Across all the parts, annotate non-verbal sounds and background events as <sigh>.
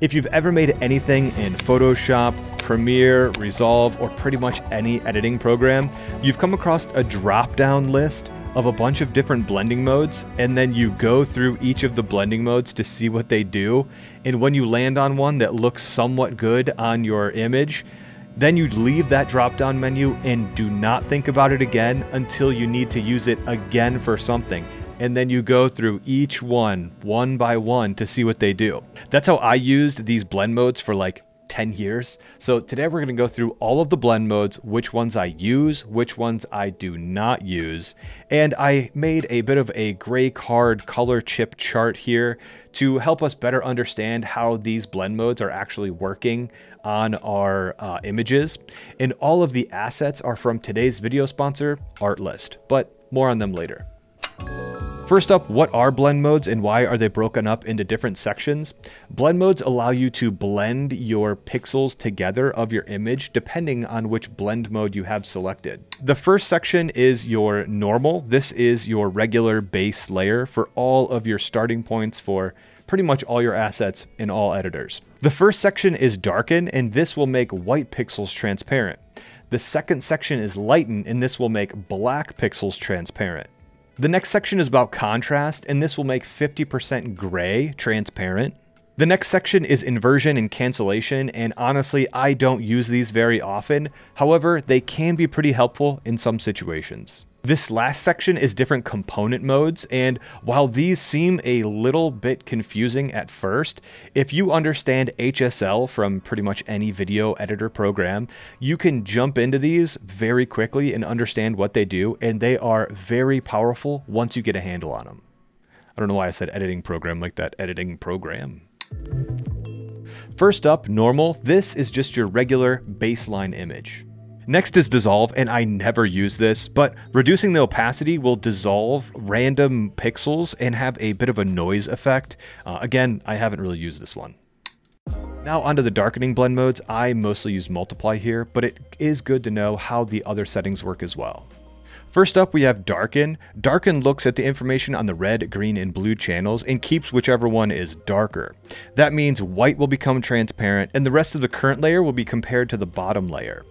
If you've ever made anything in Photoshop, Premiere, Resolve, or pretty much any editing program, you've come across a drop down list of a bunch of different blending modes, and then you go through each of the blending modes to see what they do. And when you land on one that looks somewhat good on your image, then you'd leave that drop down menu and do not think about it again until you need to use it again for something. And then you go through each one, one by one, to see what they do. That's how I used these blend modes for like 10 years. So today we're going to go through all of the blend modes, which ones I use, which ones I do not use. And I made a bit of a gray card color chip chart here to help us better understand how these blend modes are actually working on our uh, images. And all of the assets are from today's video sponsor, Artlist, but more on them later. First up, what are blend modes and why are they broken up into different sections? Blend modes allow you to blend your pixels together of your image depending on which blend mode you have selected. The first section is your normal. This is your regular base layer for all of your starting points for pretty much all your assets in all editors. The first section is darken and this will make white pixels transparent. The second section is lighten and this will make black pixels transparent. The next section is about contrast, and this will make 50% gray transparent. The next section is inversion and cancellation, and honestly, I don't use these very often. However, they can be pretty helpful in some situations. This last section is different component modes, and while these seem a little bit confusing at first, if you understand HSL from pretty much any video editor program, you can jump into these very quickly and understand what they do, and they are very powerful once you get a handle on them. I don't know why I said editing program like that editing program. First up, normal. This is just your regular baseline image. Next is dissolve, and I never use this, but reducing the opacity will dissolve random pixels and have a bit of a noise effect. Uh, again, I haven't really used this one. Now onto the darkening blend modes, I mostly use multiply here, but it is good to know how the other settings work as well. First up, we have Darken. Darken looks at the information on the red, green, and blue channels and keeps whichever one is darker. That means white will become transparent and the rest of the current layer will be compared to the bottom layer.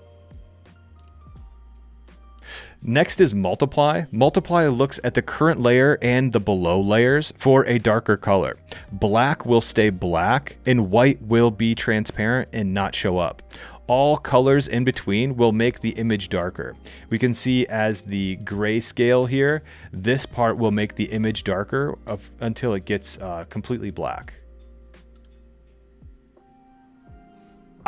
Next is multiply. Multiply looks at the current layer and the below layers for a darker color. Black will stay black and white will be transparent and not show up. All colors in between will make the image darker. We can see as the grayscale here, this part will make the image darker of, until it gets uh, completely black.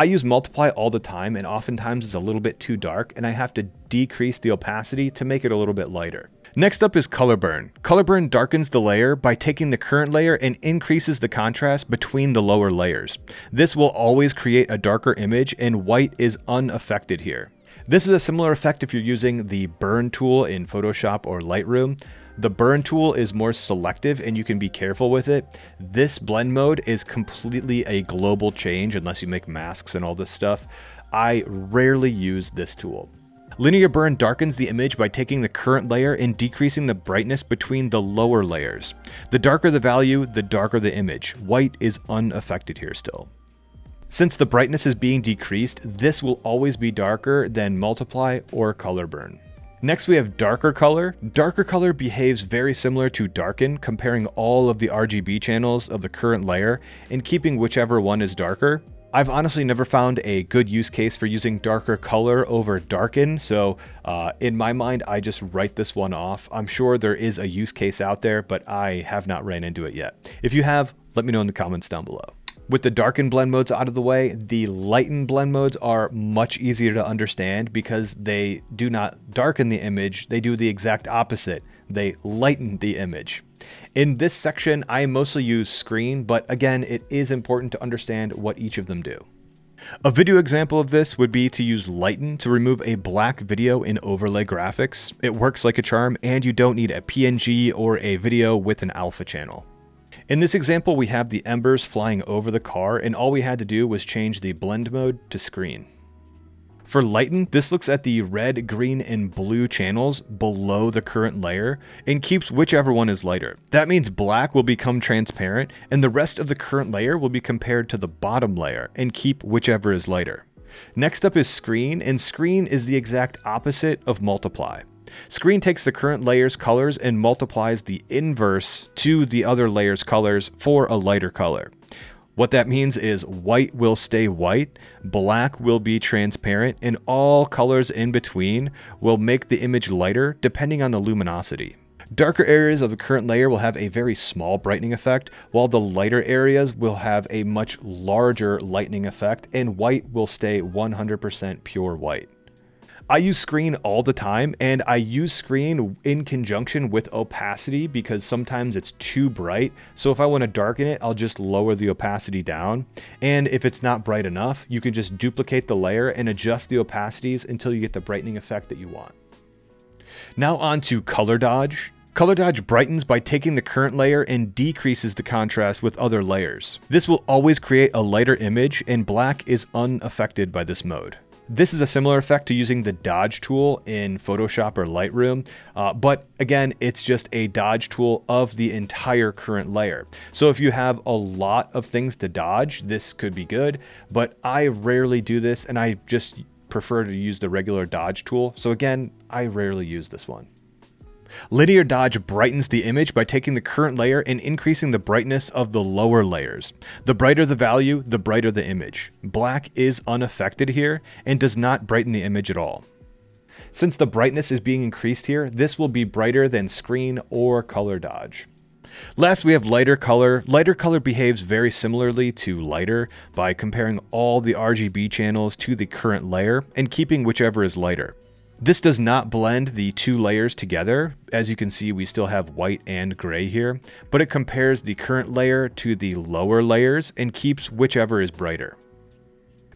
I use multiply all the time and oftentimes it's a little bit too dark and I have to decrease the opacity to make it a little bit lighter. Next up is color burn. Color burn darkens the layer by taking the current layer and increases the contrast between the lower layers. This will always create a darker image and white is unaffected here. This is a similar effect if you're using the burn tool in Photoshop or Lightroom. The burn tool is more selective and you can be careful with it. This blend mode is completely a global change unless you make masks and all this stuff. I rarely use this tool. Linear burn darkens the image by taking the current layer and decreasing the brightness between the lower layers. The darker the value, the darker the image. White is unaffected here still. Since the brightness is being decreased, this will always be darker than multiply or color burn. Next we have darker color. Darker color behaves very similar to darken, comparing all of the RGB channels of the current layer and keeping whichever one is darker. I've honestly never found a good use case for using darker color over darken, so uh, in my mind, I just write this one off. I'm sure there is a use case out there, but I have not ran into it yet. If you have, let me know in the comments down below. With the darken blend modes out of the way, the lighten blend modes are much easier to understand because they do not darken the image, they do the exact opposite. They lighten the image. In this section, I mostly use screen, but again, it is important to understand what each of them do. A video example of this would be to use Lighten to remove a black video in overlay graphics. It works like a charm and you don't need a PNG or a video with an alpha channel. In this example, we have the embers flying over the car, and all we had to do was change the blend mode to screen. For lighten, this looks at the red, green, and blue channels below the current layer and keeps whichever one is lighter. That means black will become transparent and the rest of the current layer will be compared to the bottom layer and keep whichever is lighter. Next up is screen, and screen is the exact opposite of multiply. Screen takes the current layer's colors and multiplies the inverse to the other layer's colors for a lighter color. What that means is white will stay white, black will be transparent, and all colors in between will make the image lighter depending on the luminosity. Darker areas of the current layer will have a very small brightening effect, while the lighter areas will have a much larger lightening effect, and white will stay 100% pure white. I use screen all the time and I use screen in conjunction with opacity because sometimes it's too bright. So if I want to darken it, I'll just lower the opacity down. And if it's not bright enough, you can just duplicate the layer and adjust the opacities until you get the brightening effect that you want. Now on to color dodge. Color dodge brightens by taking the current layer and decreases the contrast with other layers. This will always create a lighter image and black is unaffected by this mode. This is a similar effect to using the dodge tool in Photoshop or Lightroom, uh, but again, it's just a dodge tool of the entire current layer. So if you have a lot of things to dodge, this could be good, but I rarely do this and I just prefer to use the regular dodge tool. So again, I rarely use this one. Linear dodge brightens the image by taking the current layer and increasing the brightness of the lower layers. The brighter the value, the brighter the image. Black is unaffected here and does not brighten the image at all. Since the brightness is being increased here, this will be brighter than screen or color dodge. Last, we have lighter color. Lighter color behaves very similarly to lighter by comparing all the RGB channels to the current layer and keeping whichever is lighter. This does not blend the two layers together. As you can see, we still have white and gray here, but it compares the current layer to the lower layers and keeps whichever is brighter.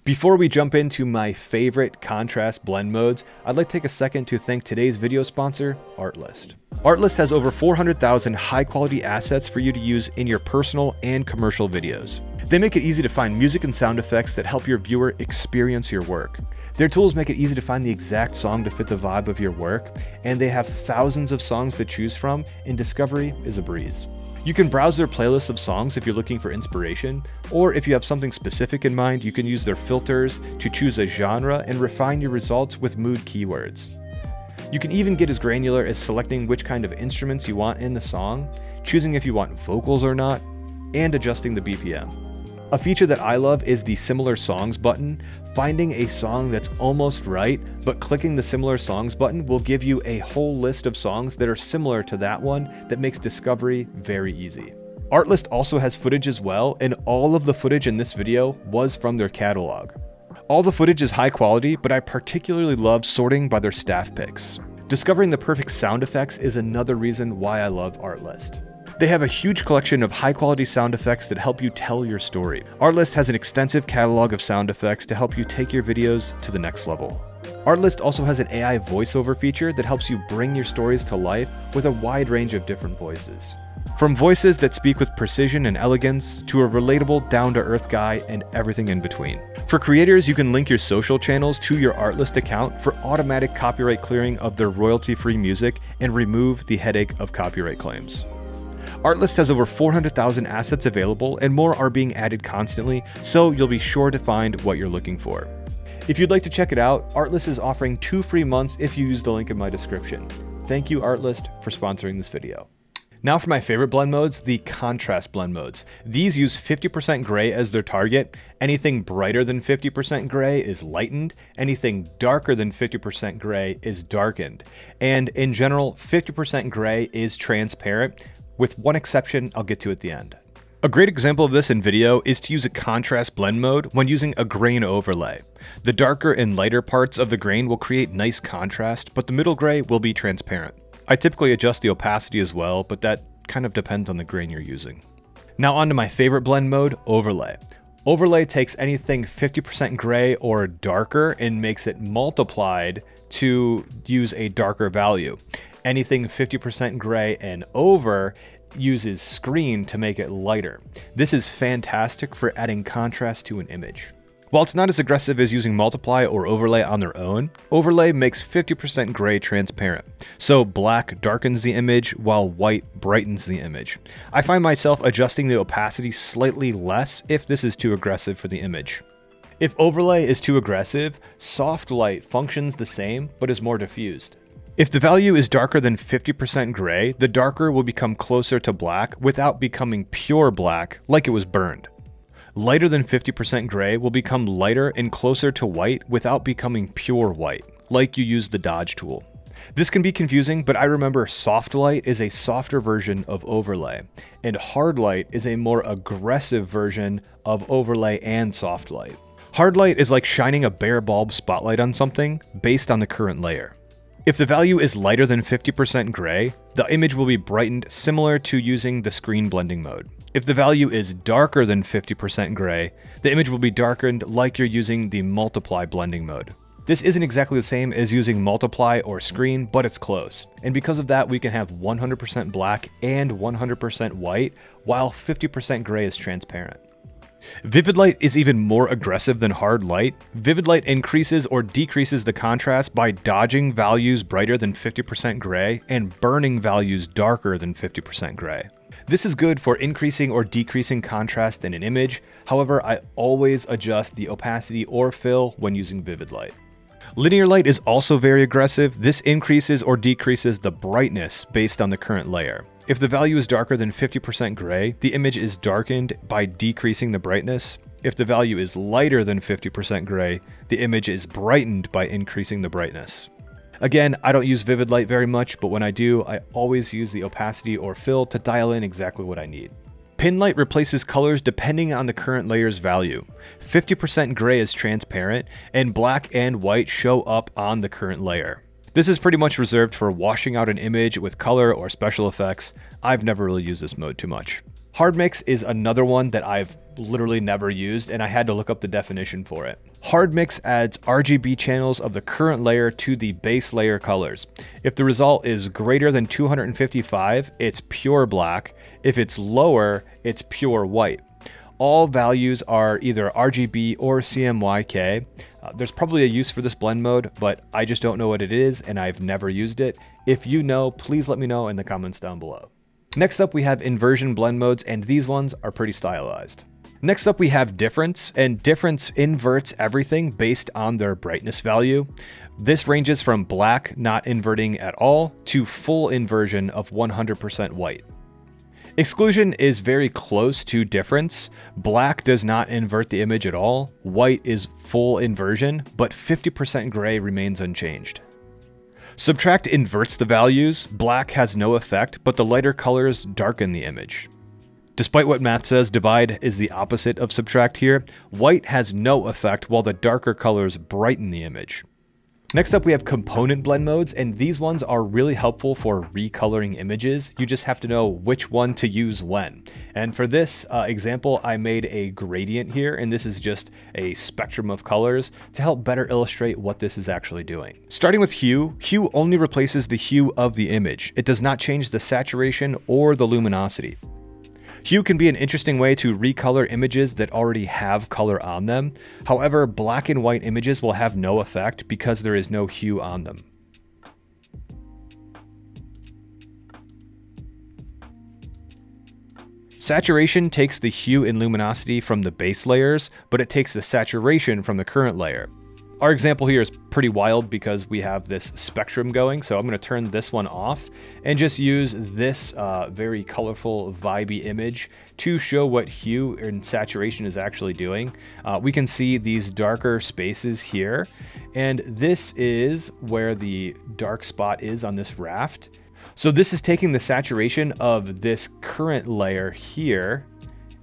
Before we jump into my favorite contrast blend modes, I'd like to take a second to thank today's video sponsor, Artlist. Artlist has over 400,000 high quality assets for you to use in your personal and commercial videos. They make it easy to find music and sound effects that help your viewer experience your work. Their tools make it easy to find the exact song to fit the vibe of your work, and they have thousands of songs to choose from, and discovery is a breeze. You can browse their playlist of songs if you're looking for inspiration, or if you have something specific in mind, you can use their filters to choose a genre and refine your results with mood keywords. You can even get as granular as selecting which kind of instruments you want in the song, choosing if you want vocals or not, and adjusting the BPM. A feature that I love is the similar songs button. Finding a song that's almost right, but clicking the similar songs button will give you a whole list of songs that are similar to that one that makes discovery very easy. Artlist also has footage as well, and all of the footage in this video was from their catalog. All the footage is high quality, but I particularly love sorting by their staff picks. Discovering the perfect sound effects is another reason why I love Artlist. They have a huge collection of high quality sound effects that help you tell your story. Artlist has an extensive catalog of sound effects to help you take your videos to the next level. Artlist also has an AI voiceover feature that helps you bring your stories to life with a wide range of different voices. From voices that speak with precision and elegance to a relatable, down to earth guy and everything in between. For creators, you can link your social channels to your Artlist account for automatic copyright clearing of their royalty free music and remove the headache of copyright claims. Artlist has over 400,000 assets available and more are being added constantly, so you'll be sure to find what you're looking for. If you'd like to check it out, Artlist is offering two free months if you use the link in my description. Thank you, Artlist, for sponsoring this video. Now for my favorite blend modes, the contrast blend modes. These use 50% gray as their target. Anything brighter than 50% gray is lightened. Anything darker than 50% gray is darkened. And in general, 50% gray is transparent with one exception I'll get to at the end. A great example of this in video is to use a contrast blend mode when using a grain overlay. The darker and lighter parts of the grain will create nice contrast, but the middle gray will be transparent. I typically adjust the opacity as well, but that kind of depends on the grain you're using. Now onto my favorite blend mode, overlay. Overlay takes anything 50% gray or darker and makes it multiplied to use a darker value anything 50% gray and over uses screen to make it lighter. This is fantastic for adding contrast to an image. While it's not as aggressive as using multiply or overlay on their own, overlay makes 50% gray transparent. So black darkens the image while white brightens the image. I find myself adjusting the opacity slightly less if this is too aggressive for the image. If overlay is too aggressive, soft light functions the same but is more diffused. If the value is darker than 50% gray, the darker will become closer to black without becoming pure black like it was burned. Lighter than 50% gray will become lighter and closer to white without becoming pure white, like you use the dodge tool. This can be confusing, but I remember soft light is a softer version of overlay, and hard light is a more aggressive version of overlay and soft light. Hard light is like shining a bare bulb spotlight on something based on the current layer. If the value is lighter than 50% gray, the image will be brightened similar to using the screen blending mode. If the value is darker than 50% gray, the image will be darkened like you're using the multiply blending mode. This isn't exactly the same as using multiply or screen, but it's close. And because of that, we can have 100% black and 100% white, while 50% gray is transparent. Vivid light is even more aggressive than hard light. Vivid light increases or decreases the contrast by dodging values brighter than 50% gray and burning values darker than 50% gray. This is good for increasing or decreasing contrast in an image, however I always adjust the opacity or fill when using vivid light. Linear light is also very aggressive. This increases or decreases the brightness based on the current layer. If the value is darker than 50% gray, the image is darkened by decreasing the brightness. If the value is lighter than 50% gray, the image is brightened by increasing the brightness. Again, I don't use vivid light very much, but when I do, I always use the opacity or fill to dial in exactly what I need. Pin light replaces colors depending on the current layer's value. 50% gray is transparent, and black and white show up on the current layer. This is pretty much reserved for washing out an image with color or special effects. I've never really used this mode too much. Hard mix is another one that I've literally never used, and I had to look up the definition for it. Hard mix adds RGB channels of the current layer to the base layer colors. If the result is greater than 255, it's pure black. If it's lower, it's pure white. All values are either RGB or CMYK. Uh, there's probably a use for this blend mode, but I just don't know what it is and I've never used it. If you know, please let me know in the comments down below. Next up, we have inversion blend modes, and these ones are pretty stylized. Next up, we have difference, and difference inverts everything based on their brightness value. This ranges from black not inverting at all to full inversion of 100% white. Exclusion is very close to difference. Black does not invert the image at all. White is full inversion, but 50% gray remains unchanged. Subtract inverts the values. Black has no effect, but the lighter colors darken the image. Despite what math says, divide is the opposite of subtract here. White has no effect while the darker colors brighten the image. Next up, we have component blend modes, and these ones are really helpful for recoloring images. You just have to know which one to use when. And for this uh, example, I made a gradient here, and this is just a spectrum of colors to help better illustrate what this is actually doing. Starting with hue, hue only replaces the hue of the image. It does not change the saturation or the luminosity. Hue can be an interesting way to recolor images that already have color on them. However, black and white images will have no effect because there is no hue on them. Saturation takes the hue and luminosity from the base layers, but it takes the saturation from the current layer. Our example here is pretty wild because we have this spectrum going, so I'm going to turn this one off and just use this uh, very colorful, vibey image to show what hue and saturation is actually doing. Uh, we can see these darker spaces here, and this is where the dark spot is on this raft. So this is taking the saturation of this current layer here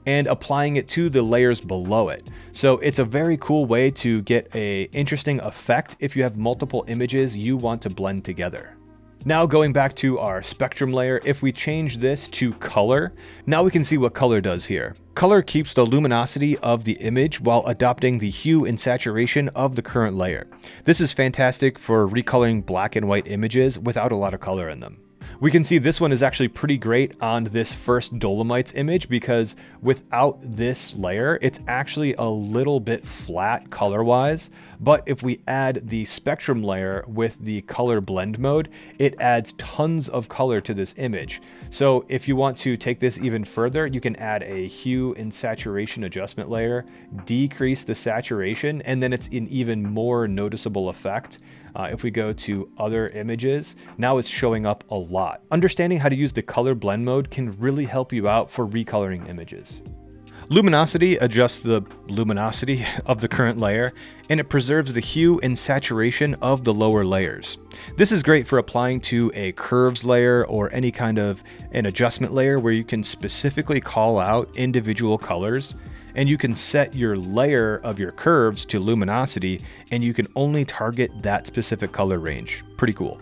and applying it to the layers below it. So it's a very cool way to get a interesting effect if you have multiple images you want to blend together. Now going back to our spectrum layer, if we change this to color, now we can see what color does here. Color keeps the luminosity of the image while adopting the hue and saturation of the current layer. This is fantastic for recoloring black and white images without a lot of color in them. We can see this one is actually pretty great on this first Dolomites image because without this layer, it's actually a little bit flat color-wise. But if we add the spectrum layer with the color blend mode, it adds tons of color to this image. So if you want to take this even further, you can add a hue and saturation adjustment layer, decrease the saturation, and then it's an even more noticeable effect. Uh, if we go to other images, now it's showing up a lot. Understanding how to use the color blend mode can really help you out for recoloring images. Luminosity adjusts the luminosity <laughs> of the current layer, and it preserves the hue and saturation of the lower layers. This is great for applying to a curves layer or any kind of an adjustment layer where you can specifically call out individual colors and you can set your layer of your curves to luminosity and you can only target that specific color range. Pretty cool.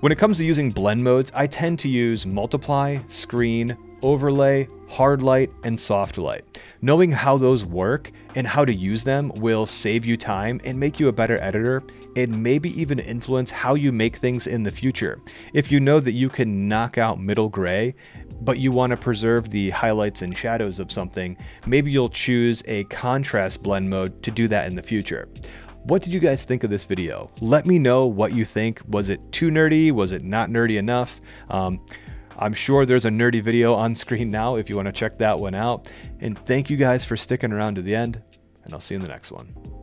When it comes to using blend modes, I tend to use multiply, screen, overlay, hard light, and soft light. Knowing how those work and how to use them will save you time and make you a better editor and maybe even influence how you make things in the future. If you know that you can knock out middle gray, but you want to preserve the highlights and shadows of something, maybe you'll choose a contrast blend mode to do that in the future. What did you guys think of this video? Let me know what you think. Was it too nerdy? Was it not nerdy enough? Um, I'm sure there's a nerdy video on screen now if you want to check that one out. And thank you guys for sticking around to the end, and I'll see you in the next one.